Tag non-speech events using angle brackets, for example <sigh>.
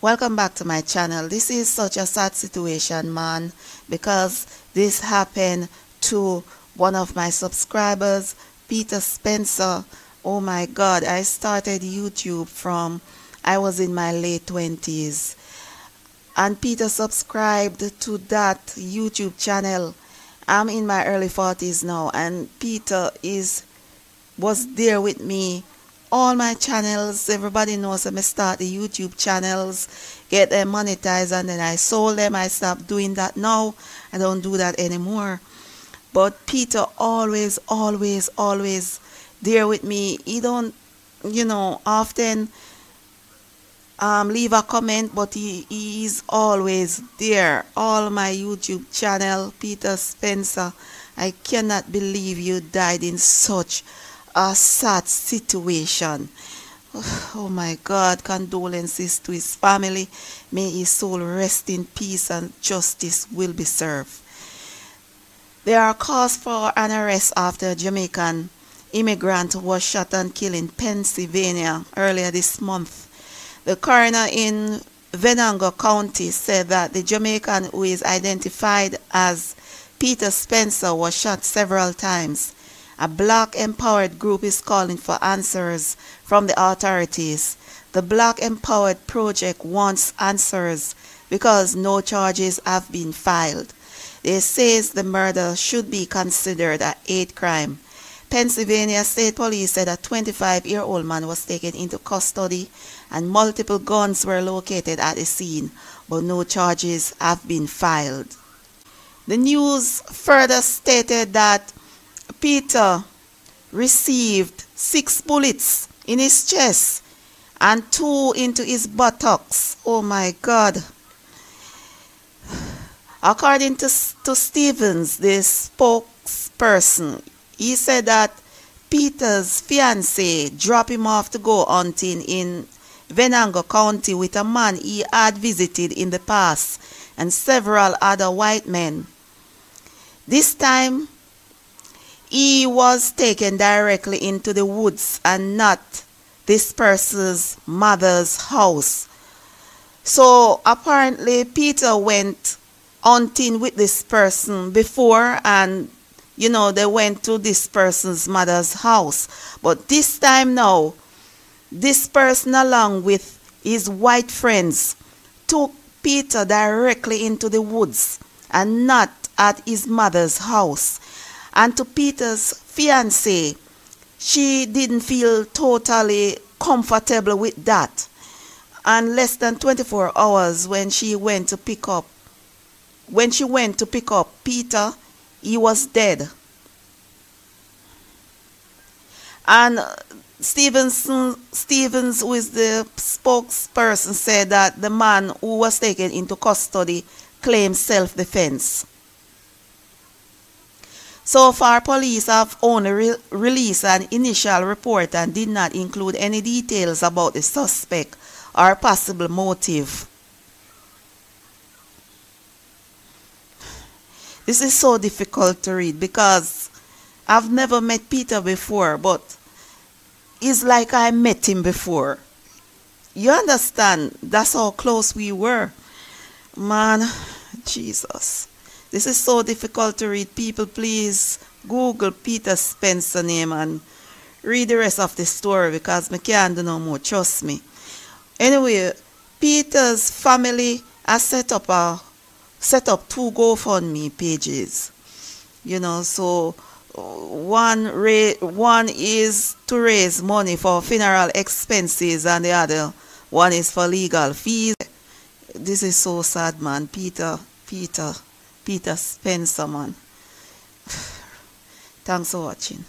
welcome back to my channel. This is such a sad situation man because this happened to one of my subscribers Peter Spencer. Oh my god I started YouTube from I was in my late 20s and Peter subscribed to that YouTube channel. I'm in my early 40s now and Peter is was there with me all my channels. Everybody knows i start the youtube channels get them monetized and then i sold them. I stopped doing that now. I don't do that anymore. But peter always always always there with me. He don't you know often um, leave a comment but he, he is always there. All my youtube channel peter spencer i cannot believe you died in such a sad situation. <sighs> Oh my God, condolences to his family. May his soul rest in peace and justice will be served. There are calls for an arrest after a Jamaican immigrant was shot and killed in Pennsylvania earlier this month. The coroner in Venango County said that the Jamaican who is identified as Peter Spencer was shot several times a black empowered group is calling for answers from the authorities. The Black Empowered Project wants answers because no charges have been filed. They says the murder should be considered a hate crime. Pennsylvania State Police said a 25-year-old man was taken into custody and multiple guns were located at the scene, but no charges have been filed. The news further stated that Peter received six bullets in his chest and two into his buttocks. Oh my God. According to, to Stevens, the spokesperson, he said that Peter's fiancee dropped him off to go hunting in Venango County with a man he had visited in the past and several other white men. This time, he was taken directly into the woods and not this person's mother's house. So apparently Peter went hunting with this person before and you know they went to this person's mother's house. But this time now, this person along with his white friends took Peter directly into the woods and not at his mother's house. And to Peter's fiancée, she didn't feel totally comfortable with that. And less than 24 hours when she went to pick up, when she went to pick up Peter, he was dead. And uh, Stevenson, Stevens, who is the spokesperson, said that the man who was taken into custody claimed self-defense. So far, police have only re released an initial report and did not include any details about the suspect or possible motive. This is so difficult to read because I've never met Peter before, but it's like I met him before. You understand? That's how close we were. Man, Jesus. This is so difficult to read. People, please Google Peter Spencer name and read the rest of the story because I can't do no more. Trust me. Anyway, Peter's family has set up a set up two GoFundMe pages. You know, so uh, one one is to raise money for funeral expenses and the other one is for legal fees. This is so sad, man. Peter, Peter. Peter Spencer, man. <sighs> Thanks for watching.